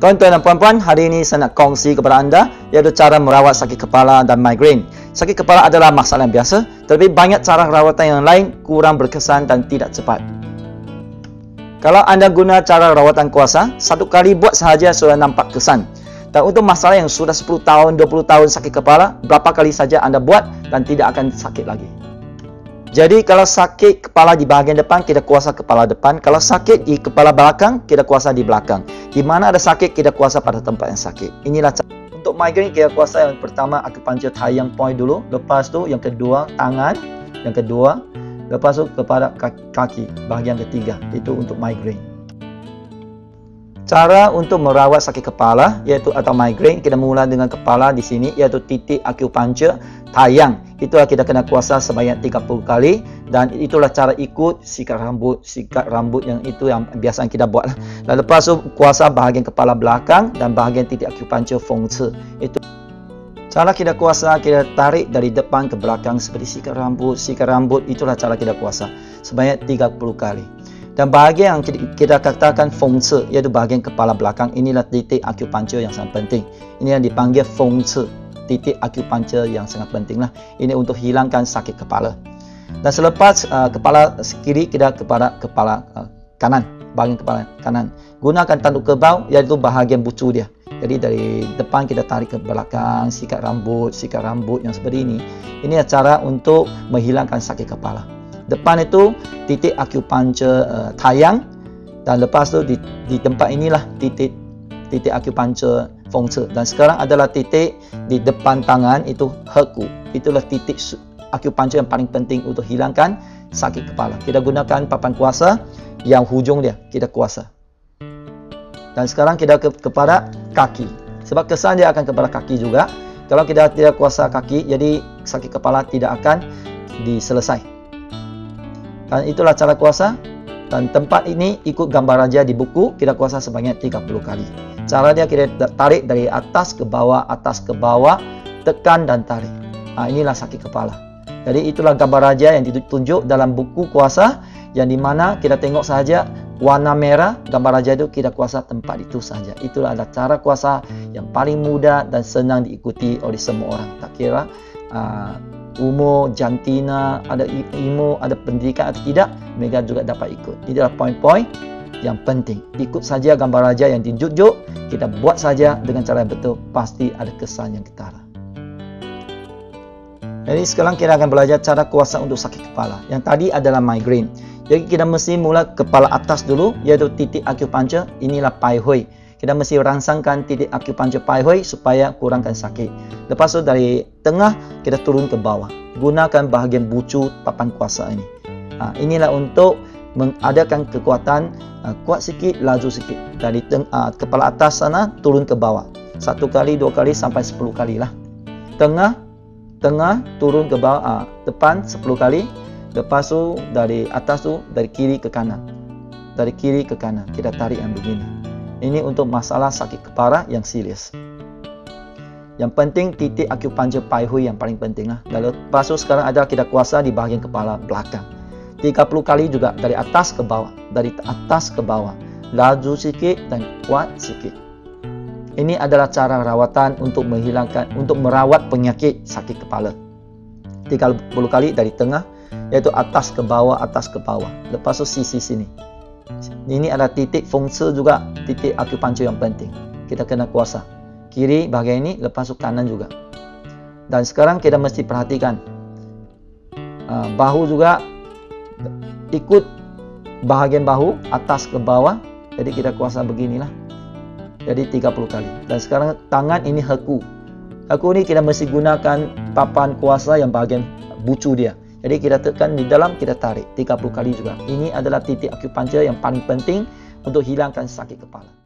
Tuan-tuan dan puan-puan, hari ini saya nak kongsi kepada anda iaitu cara merawat sakit kepala dan migrain. Sakit kepala adalah masalah yang biasa, tetapi banyak cara rawatan yang lain kurang berkesan dan tidak cepat. Kalau anda guna cara rawatan kuasa, satu kali buat sahaja sudah nampak kesan. Dan untuk masalah yang sudah 10 tahun, 20 tahun sakit kepala, berapa kali saja anda buat dan tidak akan sakit lagi. Jadi kalau sakit kepala di bahagian depan, kita kuasa kepala depan. Kalau sakit di kepala belakang, kita kuasa di belakang. Di mana ada sakit, kita kuasa pada tempat yang sakit. Inilah. Untuk migrain, kita kuasa yang pertama acupuncture tayang point dulu. Lepas tu yang kedua, tangan. Yang kedua, lepas tu kepada kaki, bahagian ketiga. Itu untuk migrain. Cara untuk merawat sakit kepala iaitu atau migrain kita mula dengan kepala di sini iaitu titik acupuncture tayang. Itulah kita kena kuasa sebanyak 30 kali dan itulah cara ikut sikat rambut, sikat rambut yang itu yang biasa kita buat. Dan lepas tu kuasa bahagian kepala belakang dan bahagian titik acupuncture feng Itu Cara kita kuasa, kita tarik dari depan ke belakang seperti sikat rambut, sikat rambut, itulah cara kita kuasa. Sebanyak 30 kali. Dan bahagian yang kita katakan fungsi iaitu bahagian kepala belakang inilah titik acupuncture yang sangat penting. Ini yang dipanggil fungsi titik acupuncture yang sangat penting lah. Ini untuk hilangkan sakit kepala. Dan selepas uh, kepala kiri kita kepada kepala uh, kanan, bahagian kepala kanan. Gunakan tanduk kebau iaitu bahagian bucu dia. Jadi dari depan kita tarik ke belakang, sikat rambut, sikat rambut yang seperti ini. Ini cara untuk menghilangkan sakit kepala depan itu titik acupuncture uh, tayang dan lepas tu di, di tempat inilah titik titik acupuncture fungsi dan sekarang adalah titik di depan tangan itu heku. Itulah titik acupuncture yang paling penting untuk hilangkan sakit kepala. Kita gunakan papan kuasa yang hujung dia. Kita kuasa. Dan sekarang kita ke, kepada kaki. Sebab kesan dia akan kepada kaki juga. Kalau kita tidak kuasa kaki jadi sakit kepala tidak akan diselesai dan itulah cara kuasa. Dan tempat ini ikut gambar raja di buku, kita kuasa sebanyak 30 kali. Cara dia kita tarik dari atas ke bawah, atas ke bawah, tekan dan tarik. Ha, inilah sakit kepala. Jadi itulah gambar raja yang ditunjuk dalam buku kuasa yang di mana kita tengok sahaja warna merah gambar raja itu kita kuasa tempat itu sahaja. Itulah adalah cara kuasa yang paling mudah dan senang diikuti oleh semua orang. Tak kira uh, umur, jantina, ada ilmu, ada pendidikan atau tidak, mereka juga dapat ikut. Ini adalah poin-poin yang penting. Ikut saja gambar raja yang ditunjuk, kita buat saja dengan cara yang betul, pasti ada kesan yang ketara. Jadi sekarang kita akan belajar cara kuasa untuk sakit kepala. Yang tadi adalah migraine. Jadi kita mesti mula kepala atas dulu, iaitu titik acupuncture. Inilah pai hui kita mesti rangsangkan titik acupuncture pai hui supaya kurangkan sakit. Lepas tu dari tengah kita turun ke bawah. Gunakan bahagian bucu papan kuasa ini. Ha, inilah untuk mengadakan kekuatan ha, kuat sikit, laju sikit. Dari teng- ha, kepala atas sana turun ke bawah. Satu kali, dua kali sampai sepuluh kali lah. Tengah, tengah turun ke bawah. Ha, depan sepuluh kali. Lepas tu dari atas tu dari kiri ke kanan. Dari kiri ke kanan. Kita tarik yang begini. Ini untuk masalah sakit kepala yang serius. Yang penting titik acupuncture pai hui yang paling penting lah. Lalu lepas sekarang adalah kita kuasa di bahagian kepala belakang. 30 kali juga dari atas ke bawah. Dari atas ke bawah. Laju sikit dan kuat sikit. Ini adalah cara rawatan untuk menghilangkan, untuk merawat penyakit sakit kepala. 30 kali dari tengah, iaitu atas ke bawah, atas ke bawah. Lepas itu sisi sini. Ini adalah titik fungsi juga titik acupuncture yang penting. Kita kena kuasa. Kiri bahagian ini, lepas tu kanan juga. Dan sekarang kita mesti perhatikan. Ah, bahu juga ikut bahagian bahu atas ke bawah. Jadi kita kuasa beginilah. Jadi 30 kali. Dan sekarang tangan ini heku. Heku ni kita mesti gunakan papan kuasa yang bahagian bucu dia. Jadi kita tekan di dalam, kita tarik 30 kali juga. Ini adalah titik akupuncture yang paling penting untuk hilangkan sakit kepala.